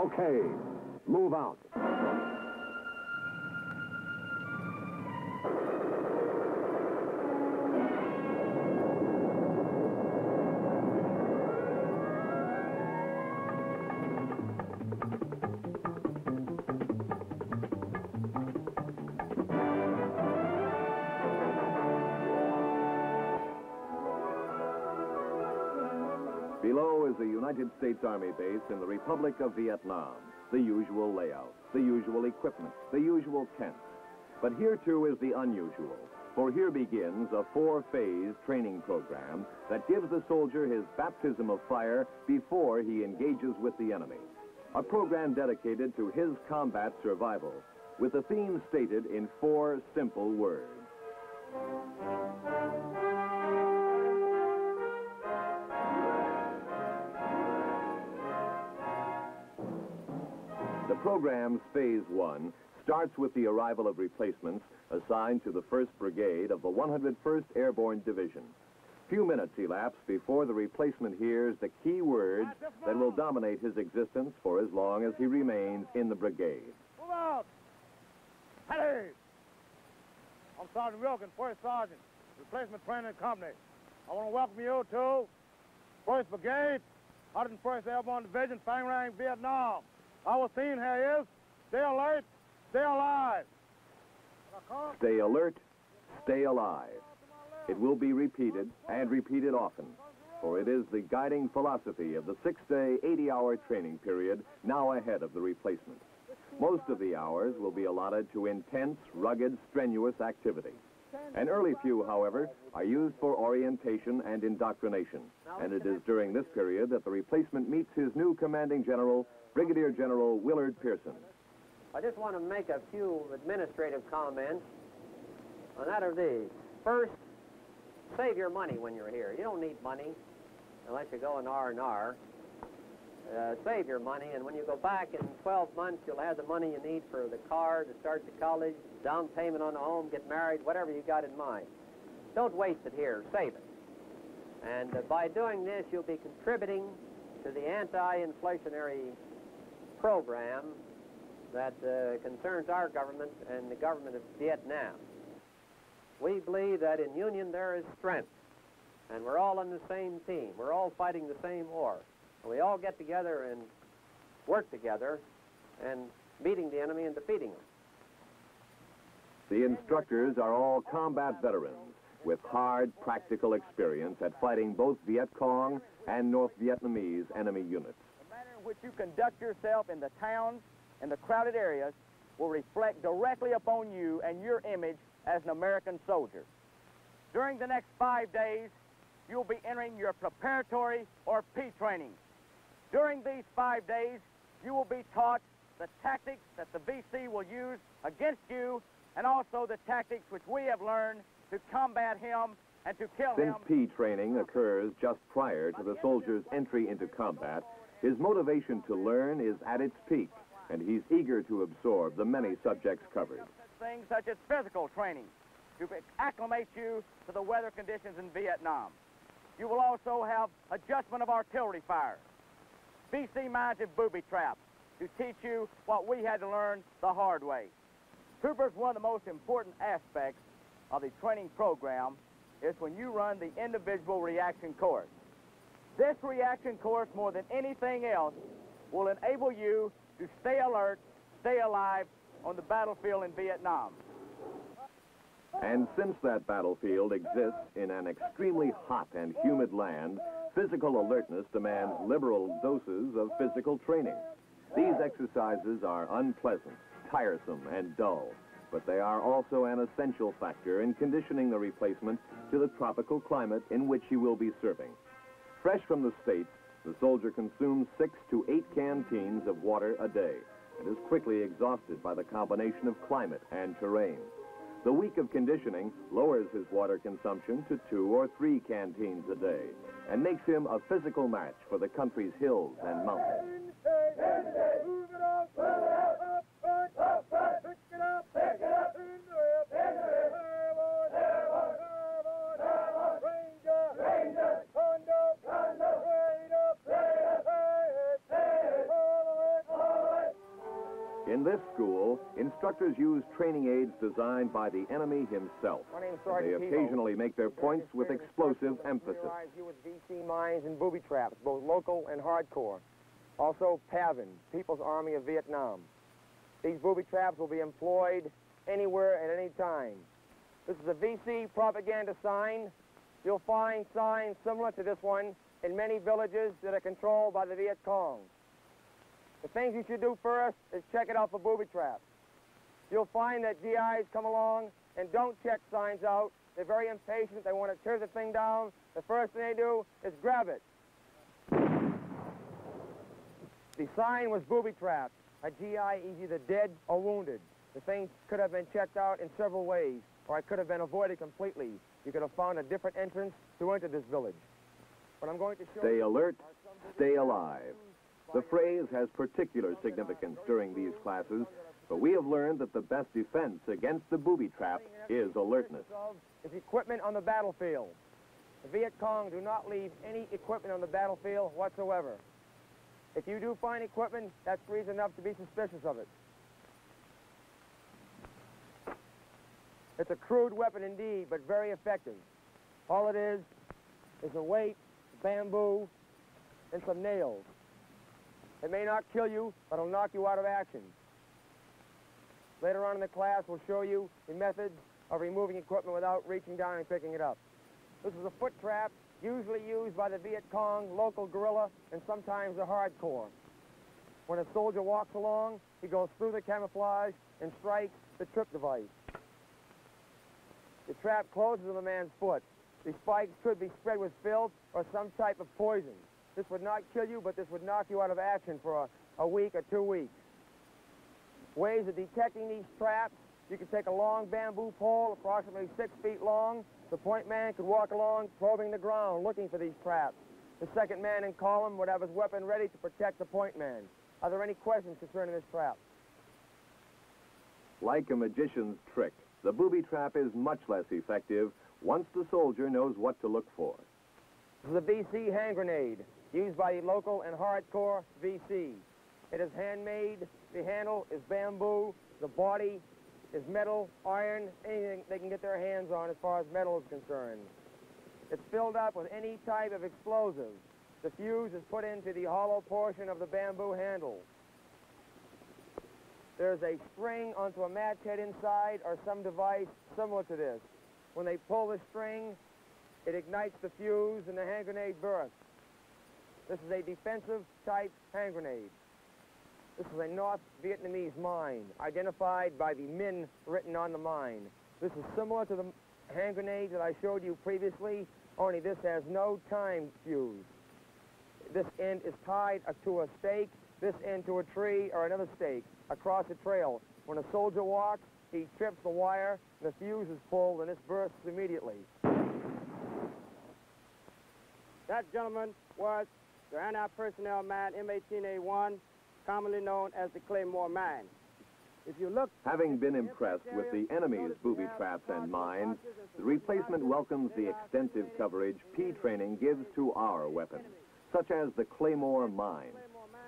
Okay, move out. States Army base in the Republic of Vietnam. The usual layout, the usual equipment, the usual tents. But here too is the unusual. For here begins a four-phase training program that gives the soldier his baptism of fire before he engages with the enemy. A program dedicated to his combat survival, with the theme stated in four simple words. Program's Phase 1 starts with the arrival of replacements assigned to the 1st Brigade of the 101st Airborne Division. Few minutes elapse before the replacement hears the key words that will dominate his existence for as long as he remains in the brigade. Move out! Hey! I'm Sergeant Wilkin, First Sergeant, Replacement Training Company. I want to welcome you to 1st Brigade, 101st Airborne Division, Phan Rang, Vietnam. Our theme here is stay alert, stay alive. Stay alert, stay alive. It will be repeated and repeated often, for it is the guiding philosophy of the six-day, 80-hour training period now ahead of the replacement. Most of the hours will be allotted to intense, rugged, strenuous activity. An early few, however, are used for orientation and indoctrination, and it is during this period that the replacement meets his new commanding general, Brigadier General Willard Pearson. I just want to make a few administrative comments, and that are these. First, save your money when you're here. You don't need money unless you go in R&R. Uh, save your money, and when you go back in 12 months, you'll have the money you need for the car to start the college, down payment on the home, get married, whatever you got in mind. Don't waste it here. Save it. And uh, by doing this, you'll be contributing to the anti-inflationary program that uh, concerns our government and the government of Vietnam. We believe that in union there is strength, and we're all on the same team. We're all fighting the same war. We all get together and work together and meeting the enemy and defeating them. The instructors are all combat veterans with hard, practical experience at fighting both Viet Cong and North Vietnamese enemy units. The manner in which you conduct yourself in the towns and the crowded areas will reflect directly upon you and your image as an American soldier. During the next five days, you'll be entering your preparatory or P training. During these five days, you will be taught the tactics that the VC will use against you and also the tactics which we have learned to combat him and to kill Since him. P training occurs just prior to the soldier's entry into combat, his motivation to learn is at its peak, and he's eager to absorb the many subjects covered. Things such as physical training to acclimate you to the weather conditions in Vietnam. You will also have adjustment of artillery fire, VC-mounted booby traps to teach you what we had to learn the hard way. Troopers, one of the most important aspects of the training program is when you run the individual reaction course. This reaction course, more than anything else, will enable you to stay alert, stay alive on the battlefield in Vietnam. And since that battlefield exists in an extremely hot and humid land, physical alertness demands liberal doses of physical training. These exercises are unpleasant, tiresome, and dull, but they are also an essential factor in conditioning the replacement to the tropical climate in which he will be serving. Fresh from the States, the soldier consumes six to eight canteens of water a day and is quickly exhausted by the combination of climate and terrain. The week of conditioning lowers his water consumption to two or three canteens a day and makes him a physical match for the country's hills and mountains. In this school, instructors use training aids designed by the enemy himself. They occasionally make their points with explosive emphasis. You with VC mines and booby traps, both local and hardcore. Also, PAVN, People's Army of Vietnam. These booby traps will be employed anywhere at any time. This is a VC propaganda sign. You'll find signs similar to this one in many villages that are controlled by the Viet Cong. The things you should do first is check it out for booby traps. You'll find that GIs come along and don't check signs out. They're very impatient. They want to tear the thing down. The first thing they do is grab it. The sign was booby trapped. A GI is either dead or wounded. The thing could have been checked out in several ways, or it could have been avoided completely. You could have found a different entrance to enter this village. But I'm going to show you. Stay alert, stay alive. The phrase has particular significance during these classes, but we have learned that the best defense against the booby trap is alertness. is equipment on the battlefield. The Viet Cong do not leave any equipment on the battlefield whatsoever. If you do find equipment, that's reason enough to be suspicious of it. It's a crude weapon indeed, but very effective. All it is is a weight, bamboo, and some nails. It may not kill you, but it'll knock you out of action. Later on in the class, we'll show you the methods of removing equipment without reaching down and picking it up. This is a foot trap, usually used by the Viet Cong, local guerrilla, and sometimes the hardcore. When a soldier walks along, he goes through the camouflage and strikes the trip device. The trap closes on the man's foot. The spikes could be spread with filth or some type of poison. This would not kill you, but this would knock you out of action for a, a week or two weeks. Ways of detecting these traps, you could take a long bamboo pole, approximately six feet long. The point man could walk along, probing the ground, looking for these traps. The second man in column would have his weapon ready to protect the point man. Are there any questions concerning this trap? Like a magician's trick, the booby trap is much less effective once the soldier knows what to look for. This is a VC hand grenade used by local and hardcore VCs. It is handmade. The handle is bamboo. The body is metal, iron, anything they can get their hands on as far as metal is concerned. It's filled up with any type of explosive. The fuse is put into the hollow portion of the bamboo handle. There's a spring onto a match head inside or some device similar to this. When they pull the string, it ignites the fuse and the hand grenade bursts. This is a defensive type hand grenade. This is a North Vietnamese mine, identified by the Min written on the mine. This is similar to the hand grenade that I showed you previously, only this has no time fuse. This end is tied to a stake, this end to a tree or another stake across a trail. When a soldier walks, he trips the wire, the fuse is pulled, and this bursts immediately. That gentleman was the anti-personnel mine M18A1, commonly known as the Claymore Mine. If you look... Having been impressed with the enemy's booby traps and mines, the replacement welcomes the extensive coverage P training gives to our weapons, such as the Claymore mine.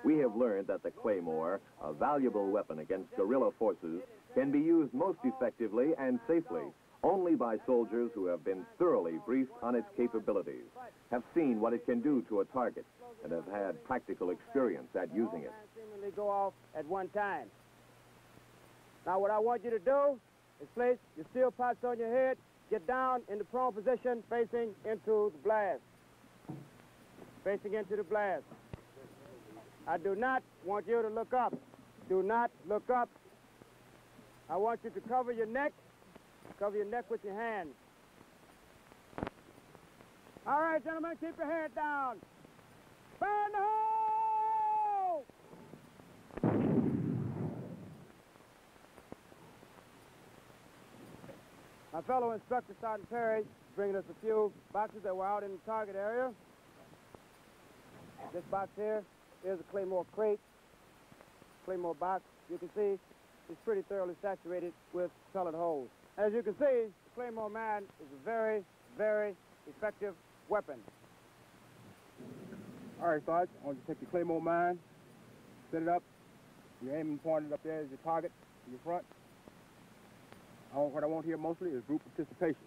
We have learned that the Claymore, a valuable weapon against guerrilla forces, can be used most effectively and safely only by soldiers who have been thoroughly briefed on its capabilities, have seen what it can do to a target, and have had practical experience at using it. seemingly go off at one time. Now what I want you to do is place your steel pots on your head, get down in the prone position facing into the blast. Facing into the blast. I do not want you to look up. Do not look up. I want you to cover your neck. Cover your neck with your hands. All right, gentlemen, keep your head down. Burn the hole! My fellow instructor, Sergeant Perry, is bringing us a few boxes that were out in the target area. This box here is a Claymore crate. Claymore box, you can see, is pretty thoroughly saturated with pellet holes. As you can see, the Claymore man is a very, very effective weapon. All right, Sarge, I want you to take your Claymore mine, set it up, You're aiming pointed up there as your target your front. I want, what I want here mostly is group participation.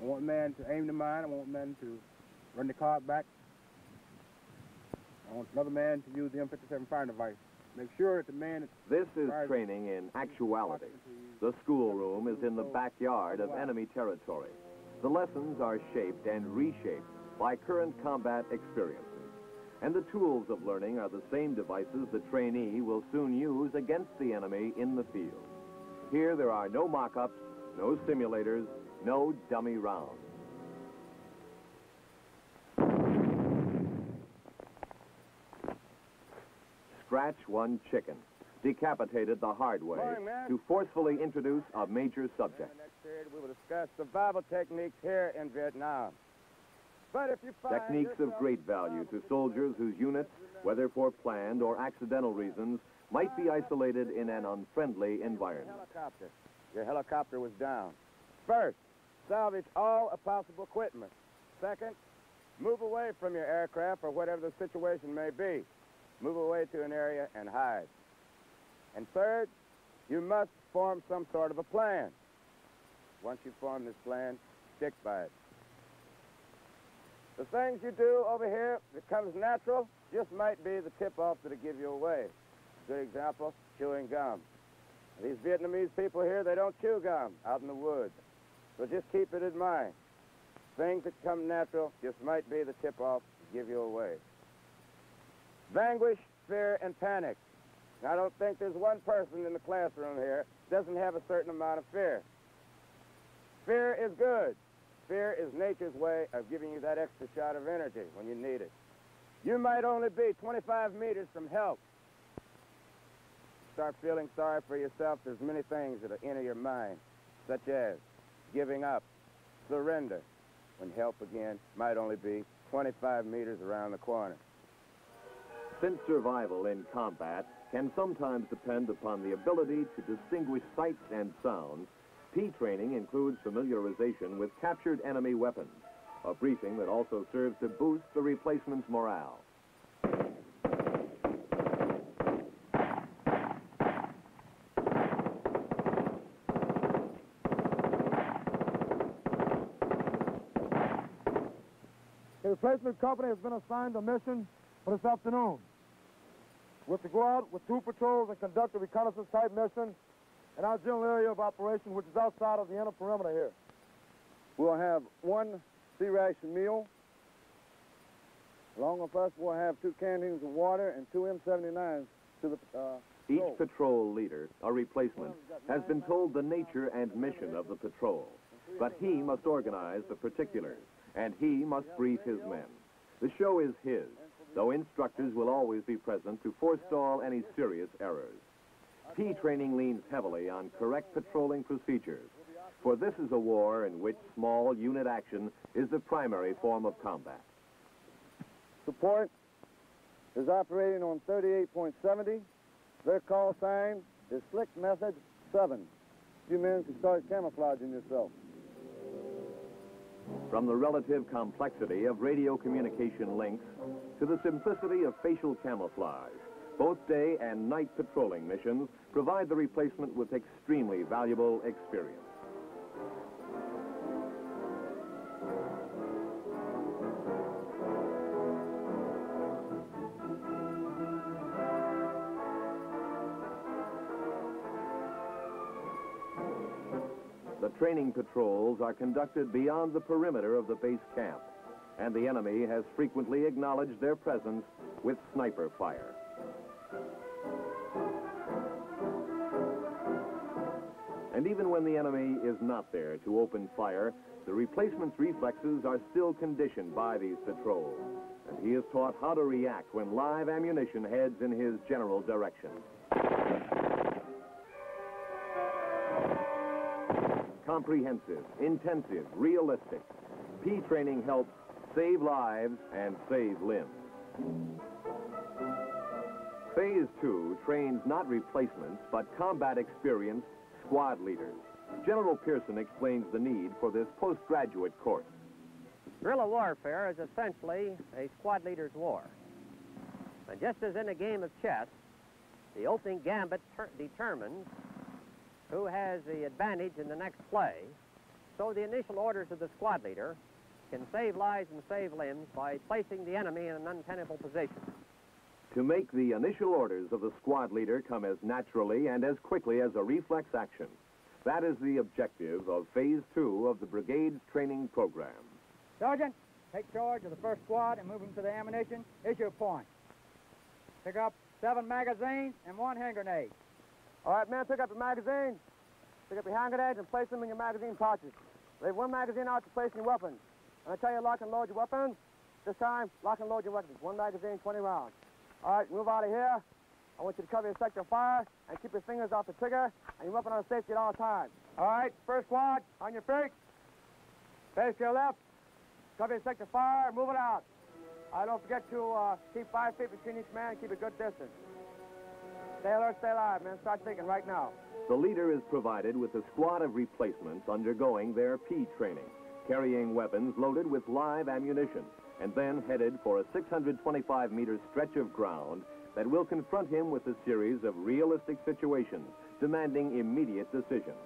I want men to aim the mine. I want men to run the card back. I want another man to use the M57 firing device. Make sure that the man This is training in actuality. The schoolroom is in the backyard of enemy territory. The lessons are shaped and reshaped by current combat experiences. And the tools of learning are the same devices the trainee will soon use against the enemy in the field. Here there are no mock-ups, no simulators, no dummy rounds. Scratch one chicken, decapitated the hard way Morning, to forcefully introduce a major subject. In the next period, we will discuss survival techniques here in Vietnam. But if you find Techniques of great value to soldiers whose units, whether for planned or accidental reasons, might be isolated in an unfriendly environment. Helicopter. Your helicopter was down. First, salvage all possible equipment. Second, move away from your aircraft or whatever the situation may be. Move away to an area and hide. And third, you must form some sort of a plan. Once you form this plan, stick by it. The things you do over here that comes natural just might be the tip-off that'll give you away. Good example, chewing gum. These Vietnamese people here, they don't chew gum out in the woods. So just keep it in mind. Things that come natural just might be the tip-off to give you away. Vanquish fear and panic. I don't think there's one person in the classroom here doesn't have a certain amount of fear. Fear is good. Fear is nature's way of giving you that extra shot of energy when you need it. You might only be 25 meters from help. Start feeling sorry for yourself. There's many things that enter your mind, such as giving up, surrender, when help again might only be 25 meters around the corner. Since survival in combat can sometimes depend upon the ability to distinguish sights and sounds, P training includes familiarization with captured enemy weapons, a briefing that also serves to boost the replacement's morale. The replacement company has been assigned a mission for this afternoon. We're to go out with two patrols and conduct a reconnaissance type mission in our general area of operation, which is outside of the inner perimeter here. We'll have one C ration meal. Along with us, we'll have two canteens of water and two M79s to the uh, Each patrol. patrol leader, a replacement, has been told the nature and mission of the patrol. But he must organize the particulars, and he must brief his men. The show is his, though instructors will always be present to forestall any serious errors. P training leans heavily on correct patrolling procedures, for this is a war in which small unit action is the primary form of combat. Support is operating on 38.70. Their call sign is Slick Message 7. You men can start camouflaging yourself. From the relative complexity of radio communication links to the simplicity of facial camouflage, both day and night patrolling missions provide the replacement with extremely valuable experience. Training patrols are conducted beyond the perimeter of the base camp, and the enemy has frequently acknowledged their presence with sniper fire. And even when the enemy is not there to open fire, the replacement's reflexes are still conditioned by these patrols, and he is taught how to react when live ammunition heads in his general direction. Comprehensive, intensive, realistic. P training helps save lives and save limbs. Phase two trains not replacements, but combat experienced squad leaders. General Pearson explains the need for this postgraduate course. Guerrilla warfare is essentially a squad leader's war. And just as in a game of chess, The opening gambit determines who has the advantage in the next play, so the initial orders of the squad leader can save lives and save limbs by placing the enemy in an untenable position. To make the initial orders of the squad leader come as naturally and as quickly as a reflex action. That is the objective of Phase 2 of the Brigade's training program. Sergeant, take charge of the first squad and move them to the ammunition. Issue point. Pick up seven magazines and one hand grenade. All right, man, pick up your magazines. Pick up your hand grenades and place them in your magazine pouches. Leave one magazine out to place in your weapons. When I tell you lock and load your weapons, this time, lock and load your weapons. One magazine, 20 rounds. All right, move out of here. I want you to cover your sector of fire and keep your fingers off the trigger and your weapon on safety at all times. All right, first squad, on your feet. Face to your left. Cover your sector of fire, move it out. I don't forget to uh, keep five feet between each man and keep a good distance. Stay alert, stay alive, man. Start thinking right now. The leader is provided with a squad of replacements undergoing their P training, carrying weapons loaded with live ammunition, and then headed for a 625 meter stretch of ground that will confront him with a series of realistic situations demanding immediate decisions.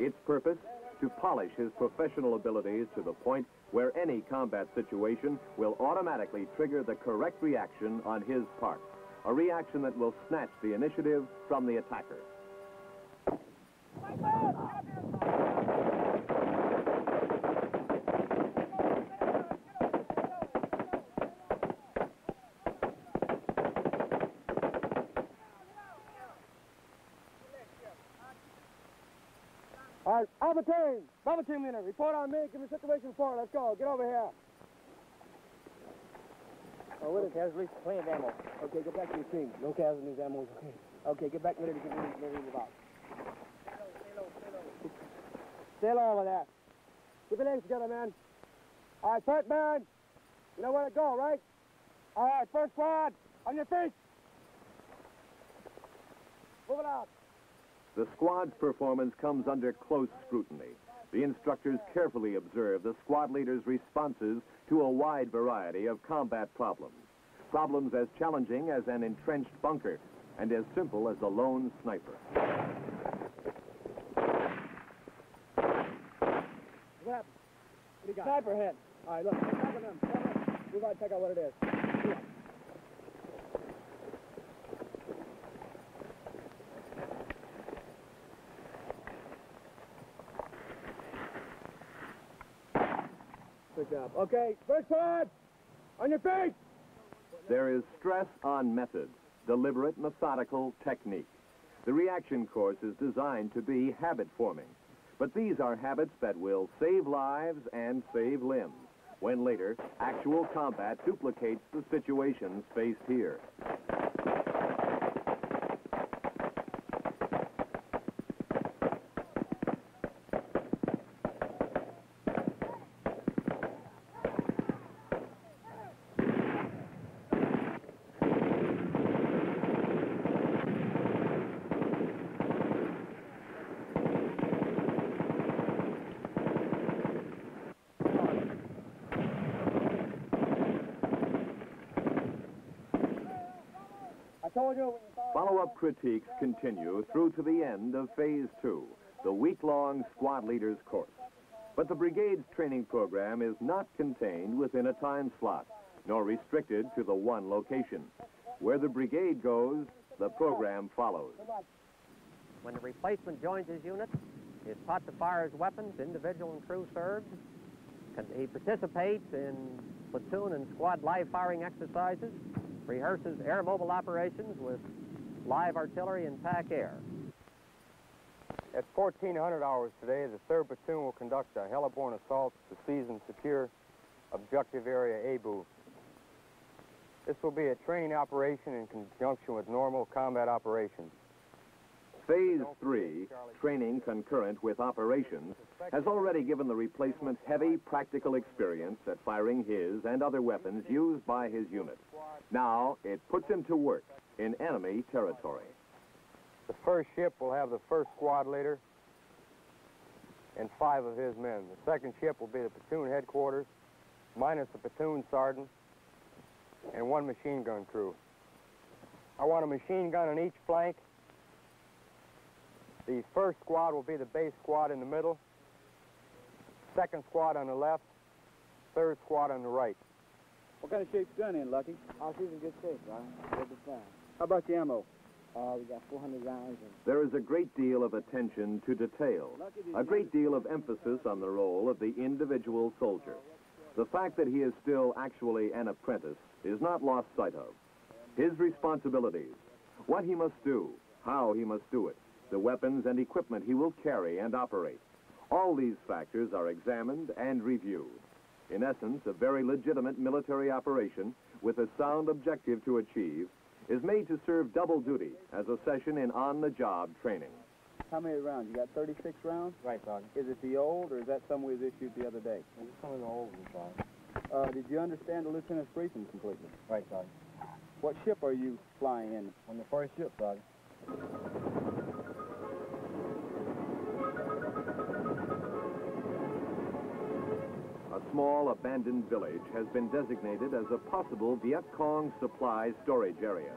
Its purpose? To polish his professional abilities to the point where any combat situation will automatically trigger the correct reaction on his part, a reaction that will snatch the initiative from the attacker. All right, Alpha team, Bravo report on me. Give me situation report. Let's go. Get over here. Oh, what is casualties? Plenty of ammo. Okay, get back to your team. No casualties, ammo. Okay. Okay, get back ready to get ready to move out. Stay low with that. Keep your legs together, man. All right, first man. You know where to go, right? All right, first squad, on your feet. Move it out. The squad's performance comes under close scrutiny. The instructors carefully observe the squad leader's responses to a wide variety of combat problems. Problems as challenging as an entrenched bunker and as simple as a lone sniper. What happened? What do you got? Sniper hit. All right, look. Check on them. Check on them. We gotta check out what it is. Good job. Okay, first squad, on your feet. There is stress on method, deliberate, methodical technique. The reaction course is designed to be habit forming. But these are habits that will save lives and save limbs when later actual combat duplicates the situations faced here. Follow-up critiques continue through to the end of Phase 2, the week-long squad leader's course. But the brigade's training program is not contained within a time slot, nor restricted to the one location. Where the brigade goes, the program follows. When the replacement joins his unit, he is taught to fire his weapons, individual and crew served. He participates in platoon and squad live firing exercises, rehearses air mobile operations with live artillery and TAC air. At 1400 hours today, the 3rd Platoon will conduct a heliborne assault to seize and secure objective area Abu. This will be a training operation in conjunction with normal combat operations. Phase 3, training concurrent with operations, has already given the replacement heavy practical experience at firing his and other weapons used by his unit. Now, it puts him to work in enemy territory. The first ship will have the first squad leader and five of his men. The second ship will be the platoon headquarters, minus the platoon sergeant and one machine gun crew. I want a machine gun on each flank. The first squad will be the base squad in the middle, second squad on the left, third squad on the right. What kind of shape's gun in, Lucky? Oh, she's in good shape, Ronnie. Good to fine. How about the ammo? Uh, we got 400 rounds and There is a great deal of attention to detail, a great deal of emphasis on the role of the individual soldier. The fact that he is still actually an apprentice is not lost sight of. His responsibilities, what he must do, how he must do it, the weapons and equipment he will carry and operate. All these factors are examined and reviewed. In essence, a very legitimate military operation with a sound objective to achieve is made to serve double duty as a session in on-the-job training. How many rounds? You got 36 rounds? Right, Sergeant. Is it the old, or is that some we was issued the other day? Some of the old ones, Sergeant. Uh, did you understand the lieutenant's briefing completely? Right, Sergeant. What ship are you flying in? On the first ship, Sergeant. Small abandoned village has been designated as a possible Viet Cong supply storage area.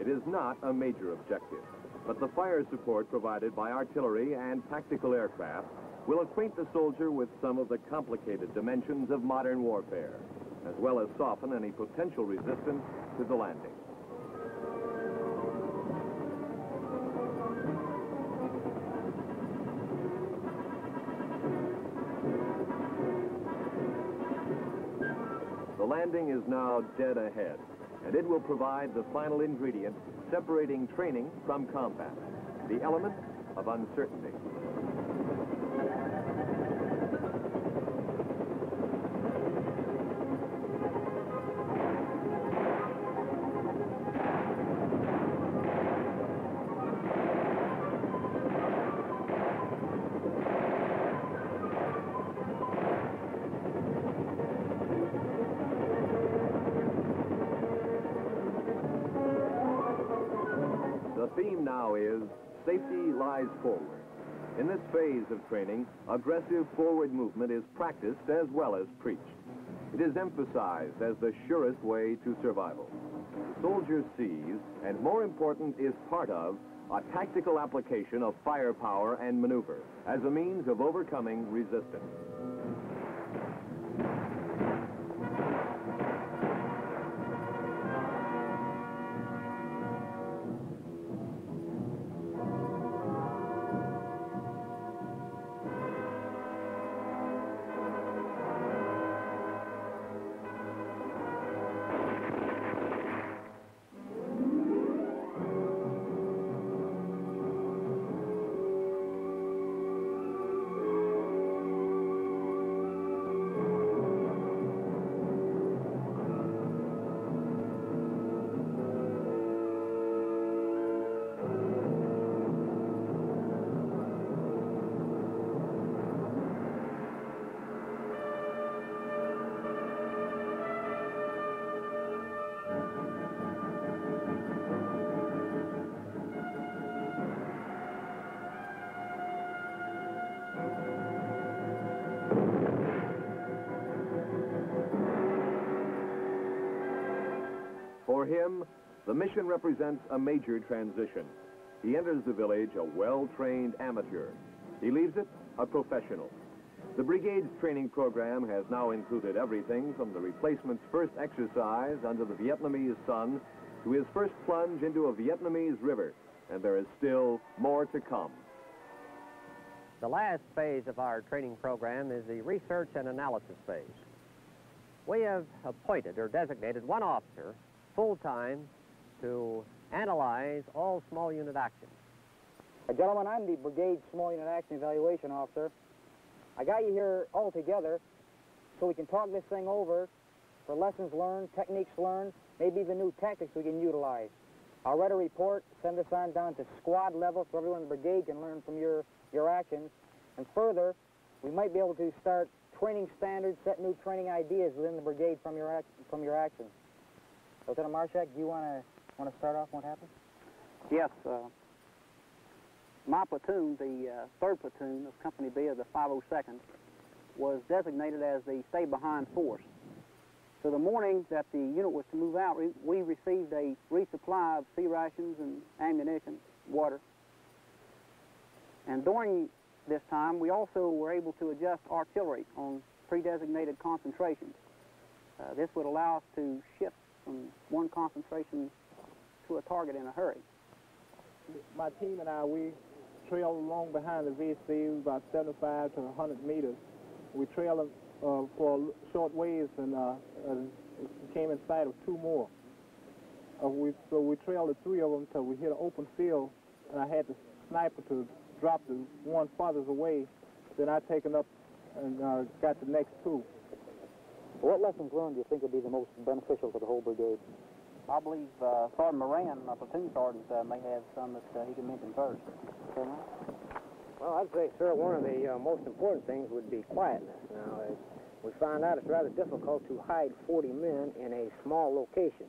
It is not a major objective, but the fire support provided by artillery and tactical aircraft will acquaint the soldier with some of the complicated dimensions of modern warfare, as well as soften any potential resistance to the landing. Landing is now dead ahead, and it will provide the final ingredient separating training from combat, the element of uncertainty. Is safety lies forward. In this phase of training, aggressive forward movement is practiced as well as preached. It is emphasized as the surest way to survival. The soldier sees, and more important, is part of, a tactical application of firepower and maneuver as a means of overcoming resistance. For him, the mission represents a major transition. He enters the village a well-trained amateur. He leaves it a professional. The brigade's training program has now included everything from the replacement's first exercise under the Vietnamese sun to his first plunge into a Vietnamese river. And there is still more to come. The last phase of our training program is the research and analysis phase. We have appointed or designated one officer full-time to analyze all small unit actions. Uh, gentlemen, I'm the Brigade Small Unit Action Evaluation Officer. I got you here all together so we can talk this thing over for lessons learned, techniques learned, maybe even new tactics we can utilize. I'll write a report, send this on down to squad level so everyone in the brigade can learn from your, your actions. And further, we might be able to start training standards, set new training ideas within the brigade from your, from your actions. Lieutenant Marshak, do you want to want to start off what happened? Yes, uh, my platoon, the uh, 3rd Platoon of Company B of the 502nd, was designated as the stay-behind force. So the morning that the unit was to move out, we, received a resupply of C rations and ammunition, water. And during this time, we also were able to adjust artillery on pre-designated concentrations. Uh, this would allow us to shift from one concentration to a target in a hurry. My team and I, we trailed along behind the VC about 75 to 100 meters. We trailed them uh, for short ways and uh, came in sight of two more. Uh, we, so we trailed the three of them till we hit an open field, and I had the sniper to drop the one farthest away. Then I taken up and uh, got the next two. What lessons learned do you think would be the most beneficial to the whole brigade? I believe uh, Sergeant Moran, my platoon sergeant, uh, may have some that uh, he can mention first. Well, I'd say, sir, one of the uh, most important things would be quietness. Now, uh, we found out it's rather difficult to hide 40 men in a small location.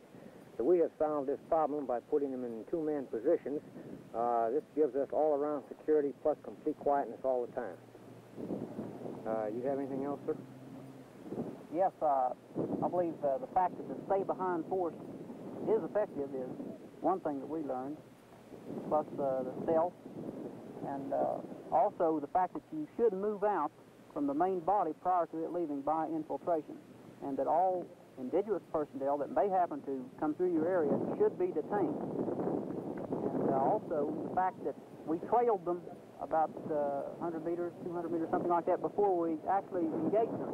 So we have solved this problem by putting them in two-man positions. Uh, this gives us all-around security plus complete quietness all the time. Uh, you have anything else, sir? Yes, uh, I believe uh, the fact that the stay-behind force is effective is one thing that we learned, plus uh, the stealth, and uh, also the fact that you should move out from the main body prior to it leaving by infiltration, and that all indigenous personnel that may happen to come through your area should be detained. And uh, also the fact that we trailed them about uh, 100 meters, 200 meters, something like that, before we actually engaged them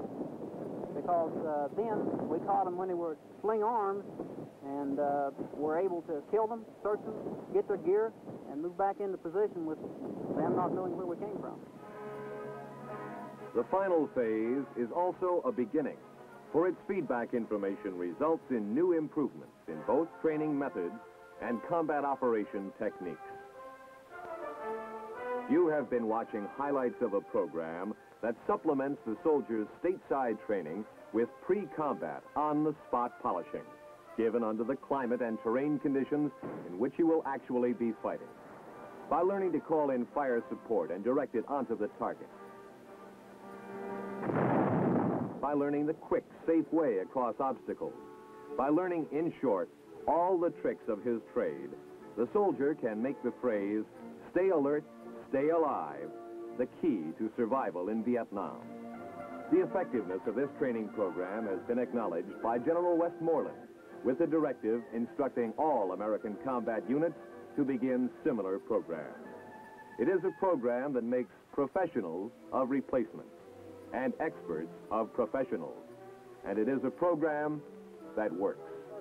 because uh, then we caught them when they were sling arms and uh, were able to kill them, search them, get their gear, and move back into position with them not knowing where we came from. The final phase is also a beginning, for its feedback information results in new improvements in both training methods and combat operation techniques. You have been watching highlights of a program that supplements the soldiers' stateside training with pre-combat, on-the-spot polishing, given under the climate and terrain conditions in which you will actually be fighting. By learning to call in fire support and direct it onto the target. By learning the quick, safe way across obstacles. By learning, in short, all the tricks of his trade, the soldier can make the phrase, stay alert, stay alive, the key to survival in Vietnam. The effectiveness of this training program has been acknowledged by General Westmoreland with the directive instructing all American combat units to begin similar programs. It is a program that makes professionals of replacements and experts of professionals. And it is a program that works.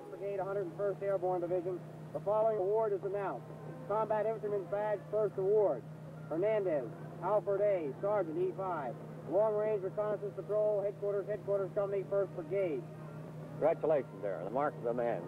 Brigade, 101st Airborne Division. The following award is announced. Combat Infantryman's Badge, First Award. Hernandez, Alfred A., Sergeant E5. Long Range Reconnaissance Patrol, Headquarters, Headquarters Company, 1st Brigade. Congratulations, there. The mark of the man.